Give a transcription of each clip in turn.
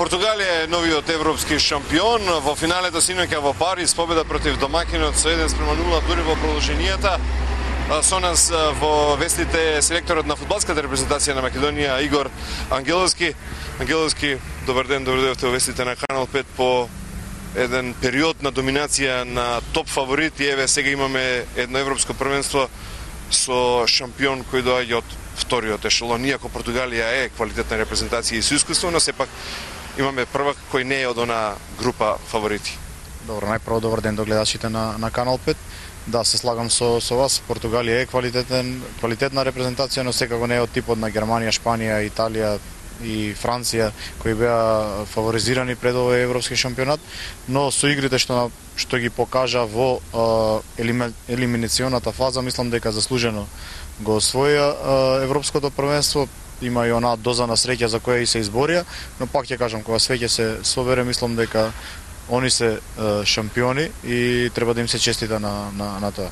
Португалија е новиот европски шампион. Во финалето синоќа во Париз победа против домакинот со 1 спрема 0 дури во продолженијата. Со нас во вестите селекторот на фудбалската репрезентација на Македонија Игор Ангеловски. Ангеловски, добар ден, добро дојдовте во вестите на Канал 5 по еден период на доминација на топ фаворит и Еве сега имаме едно европско првенство со шампион кој доаѓа од вториот ешелон, иако Португалија е квалитетна репрезентација и со искуство, но сепак имаме првак кој не е од она група фаворити. Добро, најпрво добар ден до гледачите на, на Канал 5. Да, се слагам со, со вас. Португалија е квалитетен, квалитетна репрезентација, но секако не е од типот на Германија, Шпанија, Италија, и Франција кои беа фаворизирани пред овој европски шампионат, но со игрите што што ги покажа во елиминационата фаза, мислам дека заслужено го освоја европското првенство, има и онаа доза на среќа за која и се изборија, но пак ќе кажам кога свеќе се собере, мислам дека они се шампиони и треба да им се честита на, на, на тоа.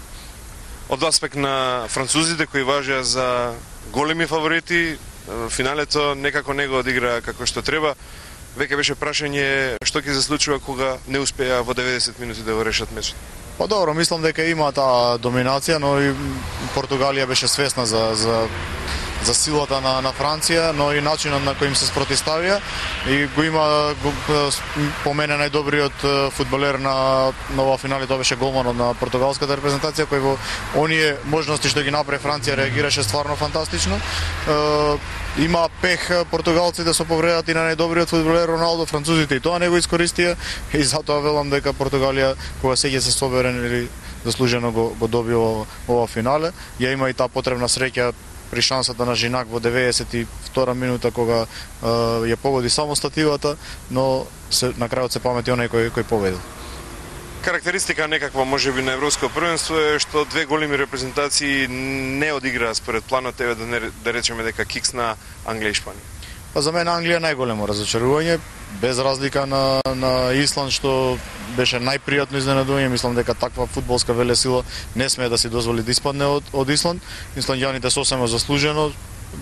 Од аспект на французите кои важеа за големи фаворити, финалето некако не го одигра како што треба. Веќе беше прашање што ќе се случува кога не успеа во 90 минути да го решат мечот. Па добро, мислам дека има таа доминација, но и Португалија беше свесна за, за за силата на, на Франција, но и начинот на кој им се спротиставија и го има го, по мене најдобриот фудбалер на, на ова финали, тоа беше голманот на португалската репрезентација кој во оние можности што ги направи Франција реагираше стварно фантастично. Е, има пех португалците да со повредата и на најдобриот фудбалер Роналдо, французите и тоа не го искористија и затоа велам дека Португалија кога сеќе се соберен или заслужено го, го доби ова, ова финале. Ја има и таа потребна среќа при шансата на Жинак во 92 минута кога ја погоди само стативата, но се, на крајот се памети оној кој, кој победил. Карактеристика некаква може би на европско првенство е што две големи репрезентации не одиграа според планот, еве да, не, да речеме дека кикс на Англија и Шпанија. Па за мене Англија најголемо разочарување, без разлика на, на Исланд што беше најпријатно изненадување, мислам дека таква фудбалска велесила не смее да си дозволи да испадне од, од Исланд. Исландјаните сосема заслужено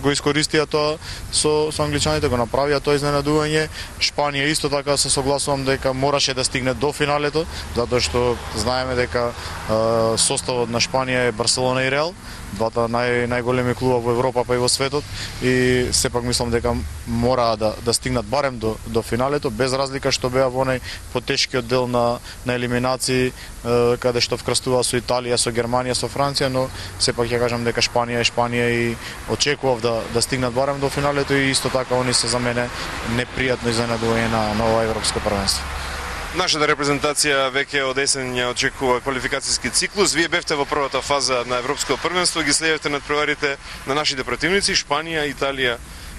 го искористија тоа со, со англичаните, го направија тоа изненадување. Шпанија исто така се согласувам дека мораше да стигне до финалето, затоа што знаеме дека е, составот на Шпанија е Барселона и Реал, двата нај, најголеми клуба во Европа па и во светот и сепак мислам дека мора да, да стигнат барем до, до финалето, без разлика што беа во нај потешкиот дел на, на елиминации, е, каде што вкрстува со Италија, со Германија, со Франција, но сепак ќе кажам дека Шпанија е Шпанија и очекував да да стигнат барем до финалето и исто така они се за мене непријатно изненадување на ново европско првенство. Нашата репрезентација веќе од есен ја очекува квалификацијски циклус. Вие бевте во првата фаза на европско првенство, ги следевте надпреварите на нашите противници Шпанија, Италија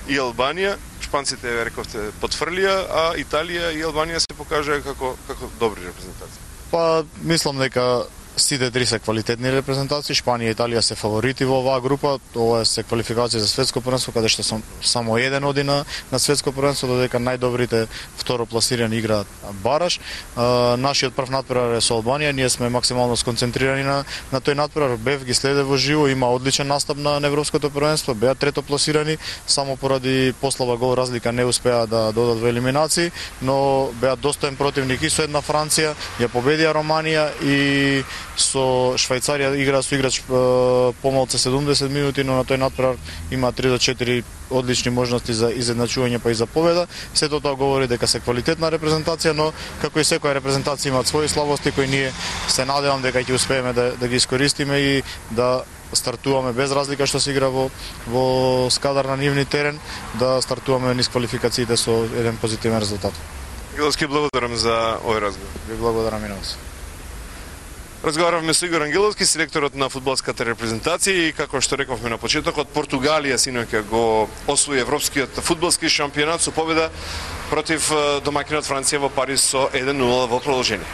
и Албанија. Шпанците рековте потврлија, а Италија и Албанија се покажаа како како добри репрезентации. Па мислам дека Сите три се квалитетни репрезентации, Шпанија и Италија се фаворити во оваа група. Ова е се квалификација за светско првенство, каде што сам, само еден оди на, на светско првенство, додека најдобрите второ пласирани играат бараш. А, нашиот прв надпревар е со Албанија, ние сме максимално сконцентрирани на, на тој надпревар. Бев ги следе во живо, има одличен настап на, на европското првенство, беа трето пласирани, само поради послаба гол разлика не успеа да додат во елиминации, но беа достоен противник и со една Франција, ја победија Романија и со Швајцарија игра со играч помалце 70 минути, но на тој надпревар има 3 до 4 одлични можности за изедначување па и за победа. Сето тоа говори дека се квалитетна репрезентација, но како и секоја репрезентација имаат своји слабости кои ние се надевам дека ќе успееме да, да ги искористиме и да стартуваме без разлика што се игра во, во Скадар на нивни терен, да стартуваме низ квалификациите со еден позитивен резултат. Гилски, благодарам за овој разговор. Ви благодарам и на вас. Разговаравме со Игор Ангеловски, селекторот на фудбалската репрезентација и како што рековме на почетокот, Португалија синоќа го освои европскиот фудбалски шампионат со победа против домакинот Франција во Париз со 1-0 во продолжение.